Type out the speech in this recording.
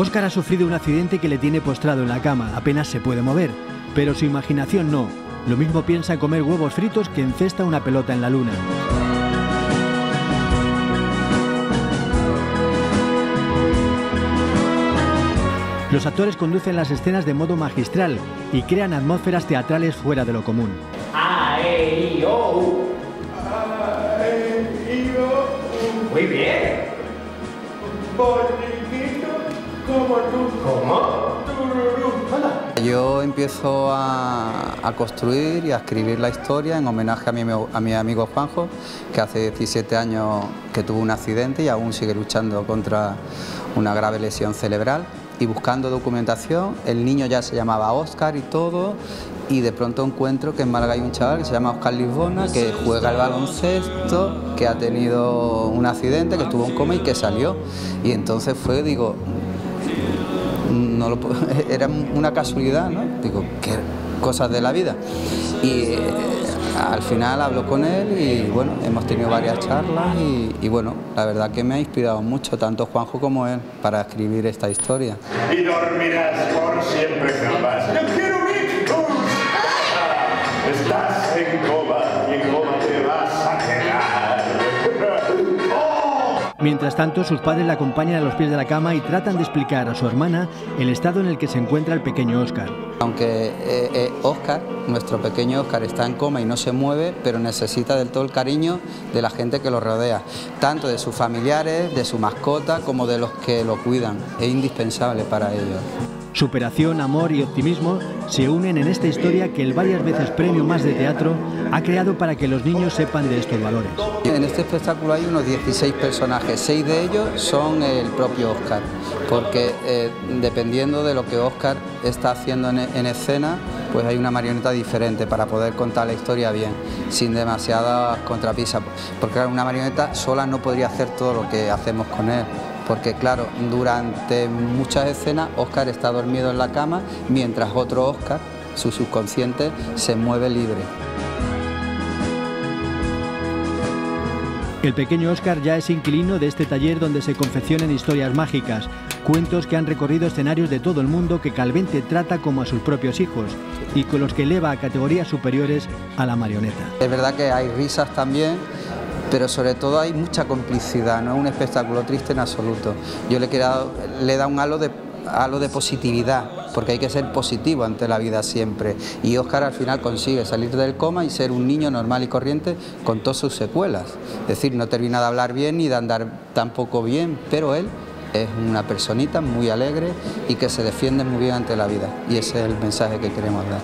Óscar ha sufrido un accidente que le tiene postrado en la cama, apenas se puede mover, pero su imaginación no. Lo mismo piensa en comer huevos fritos que encesta una pelota en la luna. Los actores conducen las escenas de modo magistral y crean atmósferas teatrales fuera de lo común. A, E, I, O, U. Muy bien. Yo empiezo a, construir y a escribir la historia en homenaje a mi, a mi amigo Juanjo, que hace 17 años que tuvo un accidente y aún sigue luchando contra una grave lesión cerebral y buscando documentación, el niño ya se llamaba Oscar y todo, y de pronto encuentro que en Málaga hay un chaval que se llama Oscar Lisbona, que juega al baloncesto, que ha tenido un accidente, que estuvo en coma y que salió. Y entonces fue, digo, no lo, era una casualidad, ¿no? Digo, qué cosas de la vida. Y eh, al final hablo con él y bueno, hemos tenido varias charlas y, y, bueno, la verdad que me ha inspirado mucho, tanto Juanjo como él, para escribir esta historia. Y dormirás por siempre jamás. ¡Yo quiero mi Estás en coma y en coma te vas a quedar. Mientras tanto, sus padres la acompañan a los pies de la cama y tratan de explicar a su hermana el estado en el que se encuentra el pequeño Oscar. Aunque eh, eh, Oscar, nuestro pequeño Oscar, está en coma y no se mueve, pero necesita del todo el cariño de la gente que lo rodea, tanto de sus familiares, de su mascota, como de los que lo cuidan. Es indispensable para ellos. Superación, amor y optimismo se unen en esta historia que el varias veces premio más de teatro ha creado para que los niños sepan de estos valores. En este espectáculo hay unos 16 personajes, seis de ellos son el propio Oscar, porque eh, dependiendo de lo que Oscar está haciendo en, en escena, pues hay una marioneta diferente para poder contar la historia bien, sin demasiadas contrapisas, porque una marioneta sola no podría hacer todo lo que hacemos con él porque claro, durante muchas escenas Oscar está dormido en la cama mientras otro Oscar, su subconsciente, se mueve libre. El pequeño Oscar ya es inquilino de este taller donde se confeccionan historias mágicas, cuentos que han recorrido escenarios de todo el mundo que Calvente trata como a sus propios hijos y con los que eleva a categorías superiores a la marioneta. Es verdad que hay risas también, pero sobre todo hay mucha complicidad, no es un espectáculo triste en absoluto. Yo le, he quedado, le da un halo de, halo de positividad, porque hay que ser positivo ante la vida siempre. Y Óscar al final consigue salir del coma y ser un niño normal y corriente con todas sus secuelas. Es decir, no termina de hablar bien ni de andar tampoco bien, pero él es una personita muy alegre y que se defiende muy bien ante la vida. Y ese es el mensaje que queremos dar.